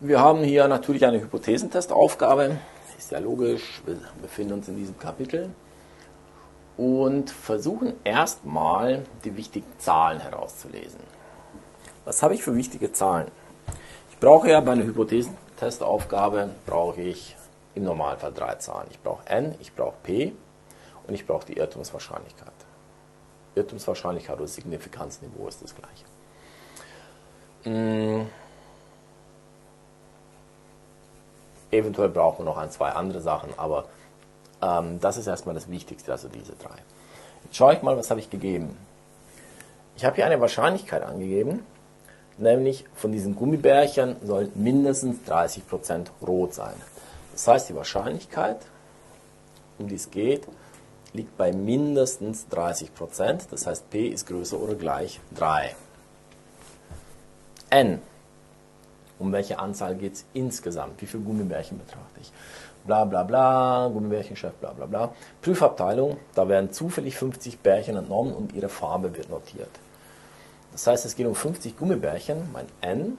Wir haben hier natürlich eine Hypothesentestaufgabe. Ist ja logisch, wir befinden uns in diesem Kapitel und versuchen erstmal die wichtigen Zahlen herauszulesen. Was habe ich für wichtige Zahlen? Ich brauche ja bei einer Hypothesentestaufgabe brauche ich im Normalfall drei Zahlen. Ich brauche n, ich brauche p und ich brauche die Irrtumswahrscheinlichkeit. Irrtumswahrscheinlichkeit oder Signifikanzniveau ist das gleiche. Hm. Eventuell brauchen wir noch ein, zwei andere Sachen, aber ähm, das ist erstmal das Wichtigste, also diese drei. Jetzt schaue ich mal, was habe ich gegeben. Ich habe hier eine Wahrscheinlichkeit angegeben, nämlich von diesen Gummibärchen sollen mindestens 30% rot sein. Das heißt, die Wahrscheinlichkeit, um die es geht, liegt bei mindestens 30%. Das heißt, p ist größer oder gleich 3. n. Um welche Anzahl geht es insgesamt? Wie viele Gummibärchen betrachte ich? Bla bla bla, Gummibärchenchef, bla bla bla. Prüfabteilung, da werden zufällig 50 Bärchen entnommen und ihre Farbe wird notiert. Das heißt, es geht um 50 Gummibärchen. Mein n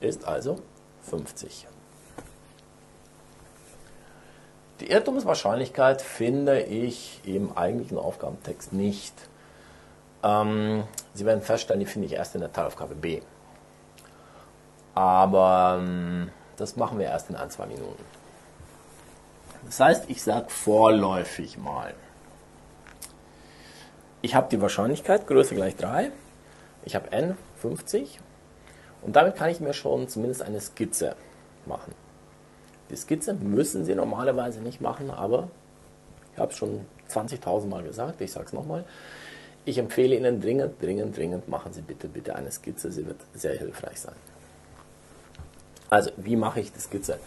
ist also 50. Die Irrtumswahrscheinlichkeit finde ich im eigentlichen Aufgabentext nicht. Ähm, Sie werden feststellen, die finde ich erst in der Teilaufgabe B. Aber ähm, das machen wir erst in ein, zwei Minuten. Das heißt, ich sage vorläufig mal. Ich habe die Wahrscheinlichkeit, Größe gleich 3. Ich habe n 50. Und damit kann ich mir schon zumindest eine Skizze machen. Die Skizze müssen Sie normalerweise nicht machen, aber ich habe es schon 20.000 Mal gesagt, ich sage es nochmal. Ich empfehle Ihnen dringend, dringend, dringend, machen Sie bitte, bitte eine Skizze, sie wird sehr hilfreich sein. Also, wie mache ich die Skizze?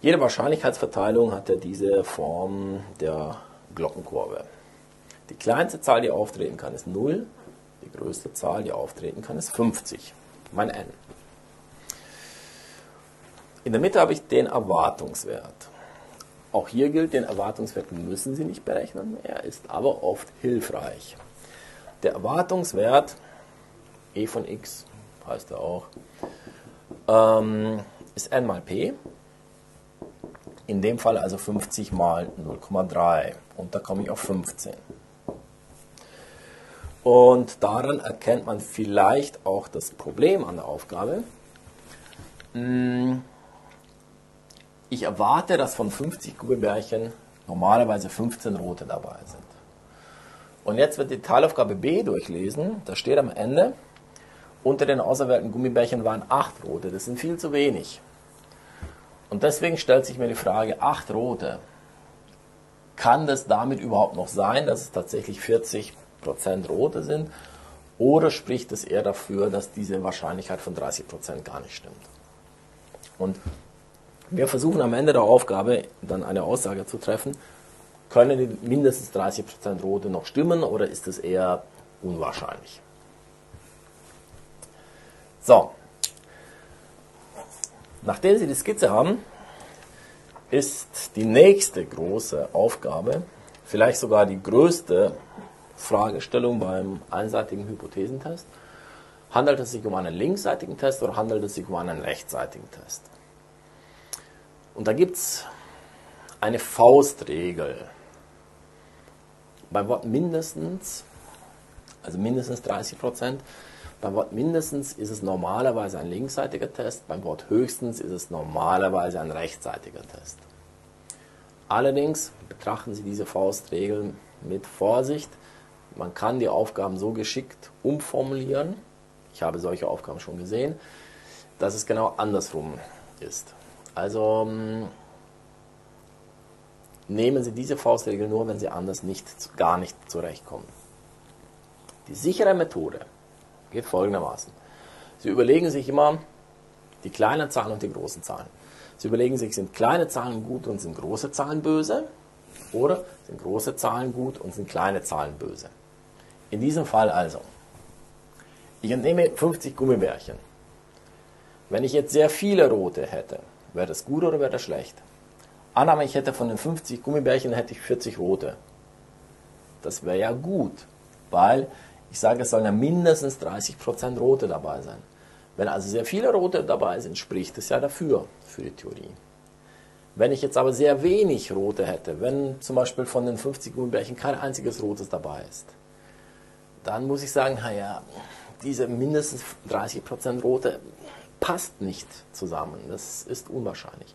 Jede Wahrscheinlichkeitsverteilung hat ja diese Form der Glockenkurve. Die kleinste Zahl, die auftreten kann, ist 0. Die größte Zahl, die auftreten kann, ist 50. Mein n. In der Mitte habe ich den Erwartungswert. Auch hier gilt, den Erwartungswert müssen Sie nicht berechnen, er ist aber oft hilfreich. Der Erwartungswert, e von x heißt er auch, ähm, ist n mal p. In dem Fall also 50 mal 0,3 und da komme ich auf 15. Und daran erkennt man vielleicht auch das Problem an der Aufgabe. Hm, ich erwarte, dass von 50 Gummibärchen normalerweise 15 rote dabei sind. Und jetzt wird die Teilaufgabe B durchlesen. Da steht am Ende, unter den auserwählten Gummibärchen waren 8 rote. Das sind viel zu wenig. Und deswegen stellt sich mir die Frage, 8 rote. Kann das damit überhaupt noch sein, dass es tatsächlich 40% rote sind? Oder spricht es eher dafür, dass diese Wahrscheinlichkeit von 30% gar nicht stimmt? Und wir versuchen am Ende der Aufgabe dann eine Aussage zu treffen, können mindestens 30% Rote noch stimmen oder ist es eher unwahrscheinlich? So, nachdem Sie die Skizze haben, ist die nächste große Aufgabe, vielleicht sogar die größte Fragestellung beim einseitigen Hypothesentest. Handelt es sich um einen linksseitigen Test oder handelt es sich um einen rechtsseitigen Test? Und da gibt es eine Faustregel. Beim Wort mindestens, also mindestens 30 Prozent, beim Wort mindestens ist es normalerweise ein linksseitiger Test, beim Wort höchstens ist es normalerweise ein rechtsseitiger Test. Allerdings betrachten Sie diese Faustregel mit Vorsicht. Man kann die Aufgaben so geschickt umformulieren, ich habe solche Aufgaben schon gesehen, dass es genau andersrum ist. Also ähm, nehmen Sie diese Faustregel nur, wenn Sie anders nicht, gar nicht zurechtkommen. Die sichere Methode geht folgendermaßen. Sie überlegen sich immer die kleinen Zahlen und die großen Zahlen. Sie überlegen sich, sind kleine Zahlen gut und sind große Zahlen böse? Oder sind große Zahlen gut und sind kleine Zahlen böse? In diesem Fall also. Ich entnehme 50 Gummibärchen. Wenn ich jetzt sehr viele rote hätte, Wäre das gut oder wäre das schlecht? Annahme, ich hätte von den 50 Gummibärchen hätte ich 40 rote. Das wäre ja gut, weil ich sage, es sollen ja mindestens 30% rote dabei sein. Wenn also sehr viele rote dabei sind, spricht es ja dafür, für die Theorie. Wenn ich jetzt aber sehr wenig rote hätte, wenn zum Beispiel von den 50 Gummibärchen kein einziges rotes dabei ist, dann muss ich sagen, naja, diese mindestens 30% rote passt nicht zusammen. Das ist unwahrscheinlich.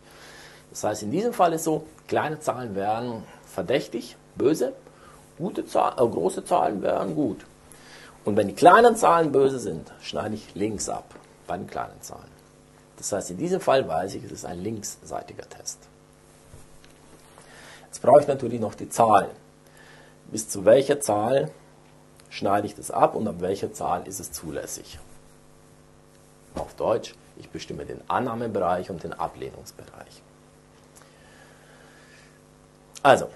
Das heißt, in diesem Fall ist so, kleine Zahlen wären verdächtig, böse, gute Zahl, äh, große Zahlen wären gut. Und wenn die kleinen Zahlen böse sind, schneide ich links ab bei den kleinen Zahlen. Das heißt, in diesem Fall weiß ich, es ist ein linksseitiger Test. Jetzt brauche ich natürlich noch die Zahlen. Bis zu welcher Zahl schneide ich das ab und ab welcher Zahl ist es zulässig? Auf Deutsch, ich bestimme den Annahmebereich und den Ablehnungsbereich. Also,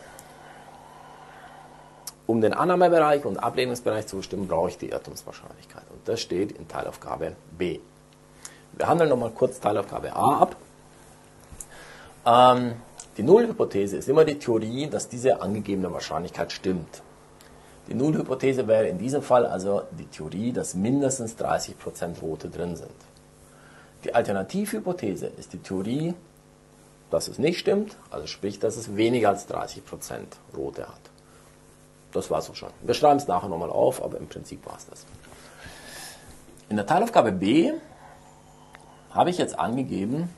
um den Annahmebereich und Ablehnungsbereich zu bestimmen, brauche ich die Irrtumswahrscheinlichkeit. Und das steht in Teilaufgabe B. Wir handeln nochmal kurz Teilaufgabe A ab. Ähm, die Nullhypothese ist immer die Theorie, dass diese angegebene Wahrscheinlichkeit stimmt. Die Nullhypothese wäre in diesem Fall also die Theorie, dass mindestens 30% Rote drin sind. Die Alternativhypothese ist die Theorie, dass es nicht stimmt, also sprich, dass es weniger als 30% Rote hat. Das war es auch schon. Wir schreiben es nachher nochmal auf, aber im Prinzip war es das. In der Teilaufgabe B habe ich jetzt angegeben,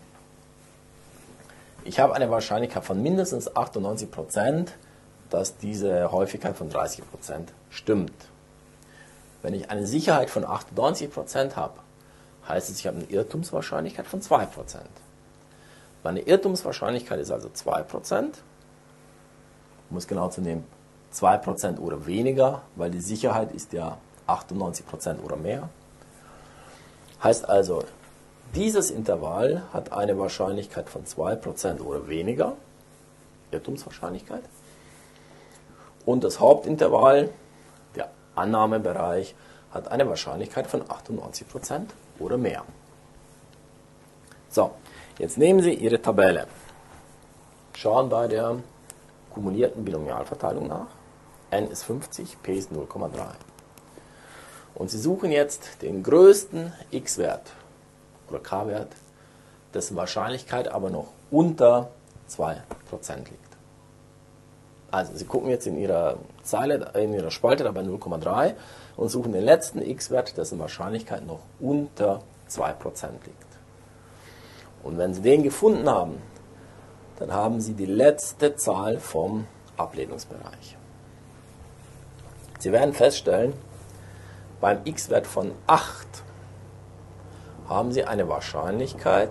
ich habe eine Wahrscheinlichkeit von mindestens 98%, dass diese Häufigkeit von 30% stimmt. Wenn ich eine Sicherheit von 98% habe, heißt es, ich habe eine Irrtumswahrscheinlichkeit von 2%. Meine Irrtumswahrscheinlichkeit ist also 2%, um es genau zu nehmen, 2% oder weniger, weil die Sicherheit ist ja 98% oder mehr. Heißt also, dieses Intervall hat eine Wahrscheinlichkeit von 2% oder weniger, Irrtumswahrscheinlichkeit. Und das Hauptintervall, der Annahmebereich, hat eine Wahrscheinlichkeit von 98% oder mehr. So, jetzt nehmen Sie Ihre Tabelle. Schauen bei der kumulierten Binomialverteilung nach. N ist 50, p ist 0,3. Und Sie suchen jetzt den größten x-Wert oder k-Wert, dessen Wahrscheinlichkeit aber noch unter 2% liegt. Also Sie gucken jetzt in Ihrer Zeile, in Ihrer Spalte da bei 0,3 und suchen den letzten x-Wert, dessen Wahrscheinlichkeit noch unter 2% liegt. Und wenn Sie den gefunden haben, dann haben Sie die letzte Zahl vom Ablehnungsbereich. Sie werden feststellen, beim x-Wert von 8 haben Sie eine Wahrscheinlichkeit,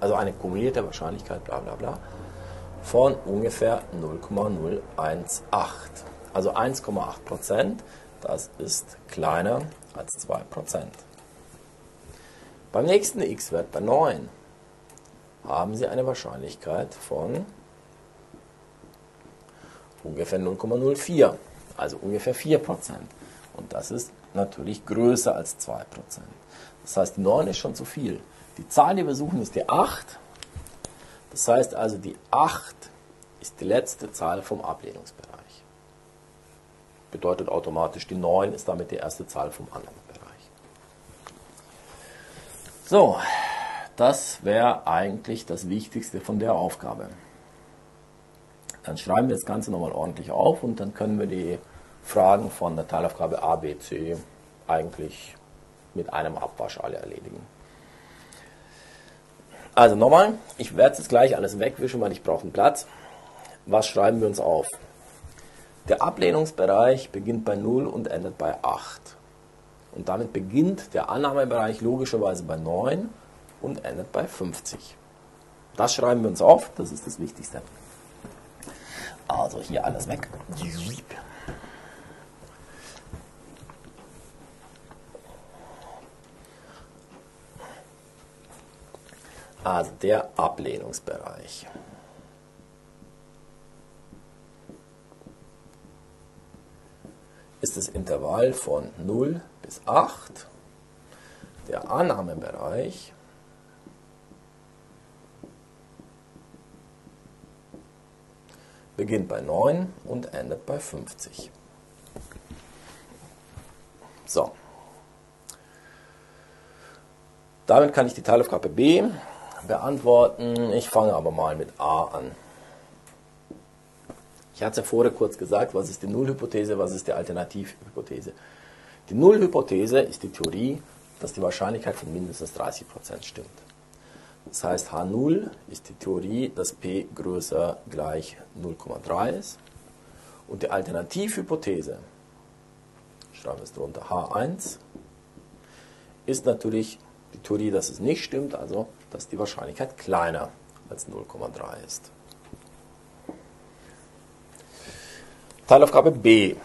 also eine kumulierte Wahrscheinlichkeit, bla bla bla, von ungefähr 0,018. Also 1,8 Prozent, das ist kleiner als 2 Prozent. Beim nächsten x-Wert, bei 9, haben Sie eine Wahrscheinlichkeit von ungefähr 0,04, also ungefähr 4 Prozent. Und das ist natürlich größer als 2 Prozent. Das heißt, die 9 ist schon zu viel. Die Zahl, die wir suchen, ist die 8. Das heißt also, die 8 ist die letzte Zahl vom Ablehnungsbereich. Bedeutet automatisch, die 9 ist damit die erste Zahl vom anderen Bereich. So, das wäre eigentlich das Wichtigste von der Aufgabe. Dann schreiben wir das Ganze nochmal ordentlich auf und dann können wir die Fragen von der Teilaufgabe A, B, C eigentlich mit einem Abwasch alle erledigen. Also nochmal, ich werde jetzt gleich alles wegwischen, weil ich brauche einen Platz. Was schreiben wir uns auf? Der Ablehnungsbereich beginnt bei 0 und endet bei 8. Und damit beginnt der Annahmebereich logischerweise bei 9 und endet bei 50. Das schreiben wir uns auf, das ist das Wichtigste. Also hier alles weg. Also der Ablehnungsbereich. ist das Intervall von 0 bis 8. Der Annahmebereich beginnt bei 9 und endet bei 50. So. Damit kann ich die Teilaufgabe B beantworten. Ich fange aber mal mit A an. Ich hatte es ja vorher kurz gesagt, was ist die Nullhypothese, was ist die Alternativhypothese. Die Nullhypothese ist die Theorie, dass die Wahrscheinlichkeit von mindestens 30% stimmt. Das heißt, H0 ist die Theorie, dass P größer gleich 0,3 ist. Und die Alternativhypothese, schreiben wir es drunter, H1, ist natürlich die Theorie, dass es nicht stimmt, also dass die Wahrscheinlichkeit kleiner als 0,3 ist. Teilaufgabe B.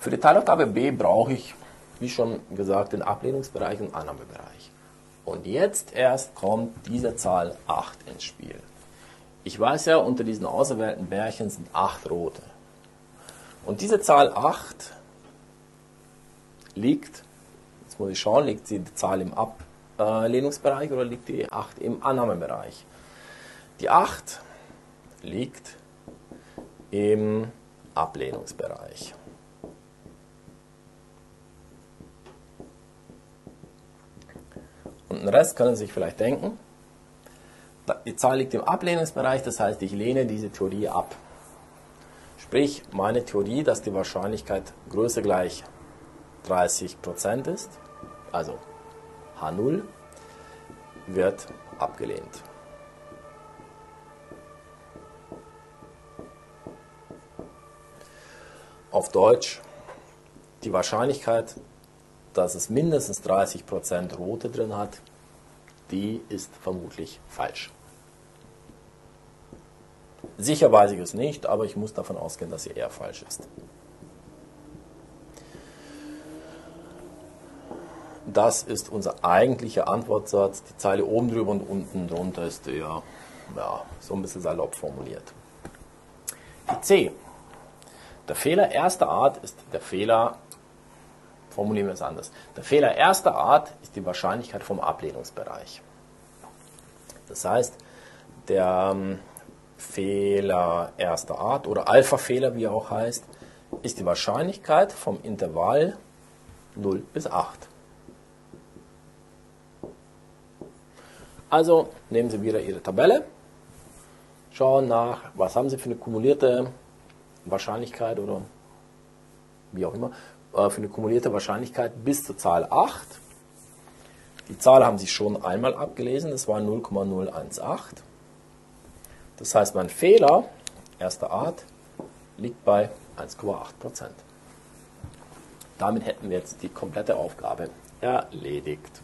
Für die Teilaufgabe B brauche ich, wie schon gesagt, den Ablehnungsbereich und Annahmebereich. Und jetzt erst kommt diese Zahl 8 ins Spiel. Ich weiß ja, unter diesen auserwählten Bärchen sind 8 rote. Und diese Zahl 8 liegt, muss ich schauen, liegt die Zahl im Ablehnungsbereich oder liegt die 8 im Annahmebereich? Die 8 liegt im Ablehnungsbereich. Und den Rest können Sie sich vielleicht denken. Die Zahl liegt im Ablehnungsbereich, das heißt, ich lehne diese Theorie ab. Sprich, meine Theorie, dass die Wahrscheinlichkeit größer gleich 30% ist, also H0, wird abgelehnt. Auf Deutsch, die Wahrscheinlichkeit, dass es mindestens 30% rote drin hat, die ist vermutlich falsch. Sicher weiß ich es nicht, aber ich muss davon ausgehen, dass sie eher falsch ist. Das ist unser eigentlicher Antwortsatz. Die Zeile oben drüber und unten drunter ist ja, ja so ein bisschen salopp formuliert. Die C. Der Fehler erster Art ist der Fehler, formulieren wir es anders. Der Fehler erster Art ist die Wahrscheinlichkeit vom Ablehnungsbereich. Das heißt, der ähm, Fehler erster Art oder Alpha-Fehler, wie er auch heißt, ist die Wahrscheinlichkeit vom Intervall 0 bis 8. Also nehmen Sie wieder Ihre Tabelle, schauen nach, was haben Sie für eine kumulierte Wahrscheinlichkeit oder wie auch immer, äh, für eine kumulierte Wahrscheinlichkeit bis zur Zahl 8. Die Zahl haben Sie schon einmal abgelesen, das war 0,018. Das heißt, mein Fehler erster Art liegt bei 1,8%. Damit hätten wir jetzt die komplette Aufgabe erledigt.